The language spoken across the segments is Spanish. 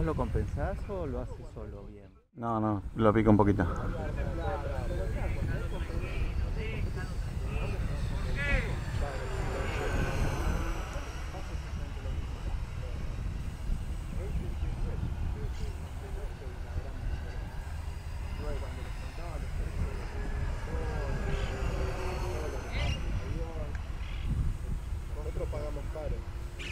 ¿Vos lo compensás o lo haces solo bien? No, no, lo pico un poquito. Nosotros pagamos caro.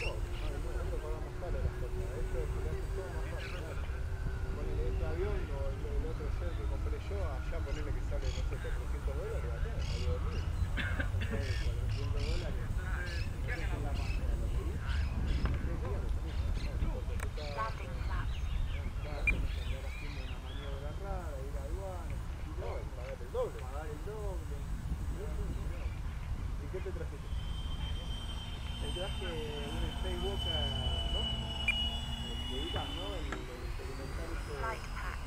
No, nosotros pagamos caro las cosas. Esto es que le hace todo más fácil. claro. Ponele este avión o el, el otro jet que compré yo, allá ponele que sale, no sé, 400 dólares, acá salió 2000. Entonces, 400 dólares. No sé si es la más cara, ¿lo pedí? Sí, sí, lo pedí. No, porque tú estás- Claro, tenés que andar haciendo una maniobra rara, ir a aduana, y no, pagar el doble. Pagar el doble. ¿Y qué te trajiste? El traje un Space Walker, ¿no? El de Iván, ¿no? El, el experimental ese. Flight pack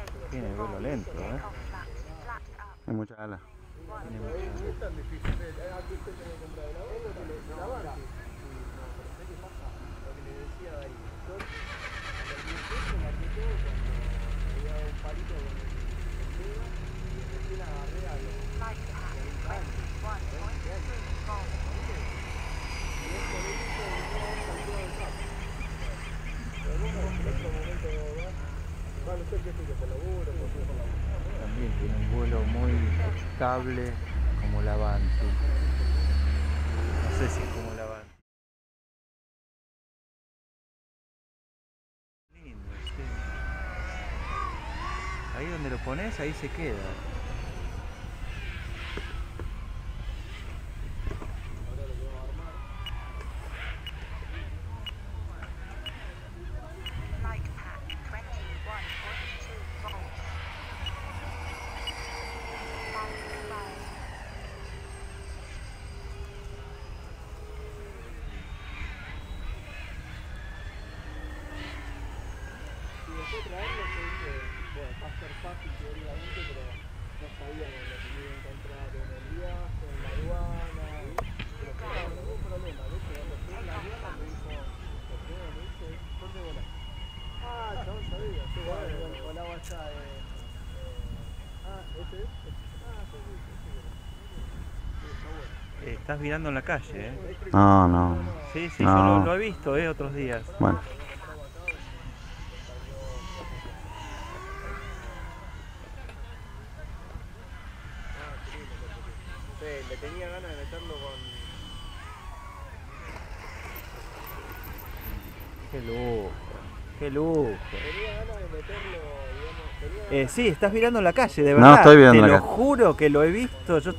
21.8 Tiene vuelo lento, ¿eh? Takeoff flaps, flaps up, Hay mucha ala. Tiene No mucha- es tan difícil. Eh, Aquí usted tiene que comprar el auto, que le- la banca. Sí, no, pero ¿sabes qué pasa? Lo que le decía a Darío. Yo, a los 18 marqué todo cuando había dado un palito con el el dedo y recién agarré a los flight pack 21.3 volts. Y esto lo hice en una altura del campo. Pero bueno, en otro momento, ¿verdad? También tiene un vuelo muy estable como la. No sé si es como la. Lindo, sí. Ahí donde lo pones, ahí se queda. Traerlo, yo dije, bueno, va a ser fácil teóricamente, pero no sabíamos lo que me iba a encontrar en el viaje, en la aduana. Pero claro, ningún problema. De hecho, cuando fui en la aduana me dijo, lo primero que me dice ¿dónde volás? Ah, chabón sabía, sí, bueno, volaba allá en... eh, ah, ¿ese es? Ah, sí, sí, sí, sí. Sí, está bueno. Eh, estás mirando en la calle, ¿eh? No, no. Sí, sí, No. yo lo, lo he visto, ¿eh? Otros días. Bueno, Sí, le tenía ganas de meterlo con... Qué lujo, qué lujo. Tenía ganas de meterlo, digamos, tenía Eh, sí, estás mirando la calle, de No, verdad. estoy mirando Te la lo calle. juro que lo he visto. Yo